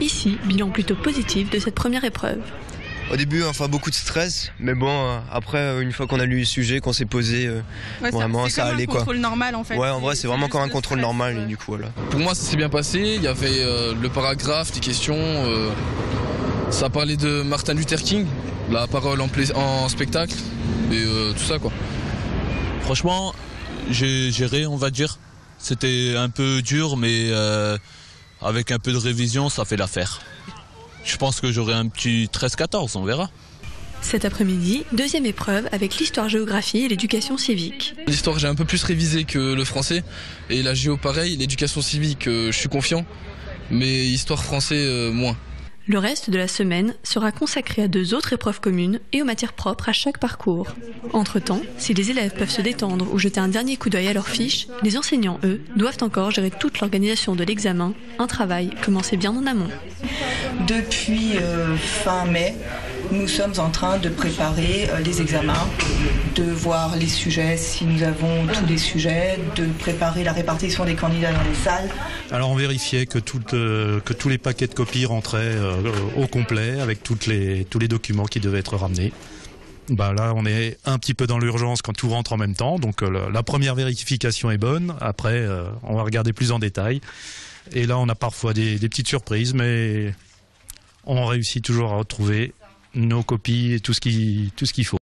Ici, bilan plutôt positif de cette première épreuve. Au début, enfin beaucoup de stress, mais bon, euh, après, euh, une fois qu'on a lu le sujet, qu'on s'est posé, euh, Ouais, vraiment, c'est ça allait un quoi. contrôle normal en fait. Ouais, en vrai, c'est vraiment comme un le contrôle stress, normal, et du coup, voilà. Pour moi, ça s'est bien passé. Il y avait euh, le paragraphe, des questions. euh, ça parlait de Martin Luther King, la parole en, pla- en spectacle et euh, tout ça quoi. Franchement, j'ai géré, on va dire. C'était un peu dur, mais euh, avec un peu de révision, ça fait l'affaire. Je pense que j'aurai un petit 13-14, on verra. Cet après-midi, deuxième épreuve avec l'histoire-géographie et l'éducation civique. L'histoire, j'ai un peu plus révisé que le français. Et la géo, pareil. L'éducation civique, euh, je suis confiant. Mais histoire français, euh, moins. Le reste de la semaine sera consacré à deux autres épreuves communes et aux matières propres à chaque parcours. Entre-temps, si les élèves peuvent se détendre ou jeter un dernier coup d'œil à leurs fiches, les enseignants, eux, doivent encore gérer toute l'organisation de l'examen, un travail commencé bien en amont. Depuis euh, fin mai, nous sommes en train de préparer euh, les examens, de voir les sujets, si nous avons tous les sujets, de préparer la répartition des candidats dans les salles. Alors on vérifiait que, toutes, euh, que tous les paquets de copies rentraient au complet avec toutes les, tous les documents qui devaient être ramenés. Bah là, on est un petit peu dans l'urgence quand tout rentre en même temps. Donc la, première vérification est bonne. Après, on va regarder plus en détail. Et là, on a parfois des, des petites surprises, mais on réussit toujours à retrouver nos copies et tout ce qu'il faut.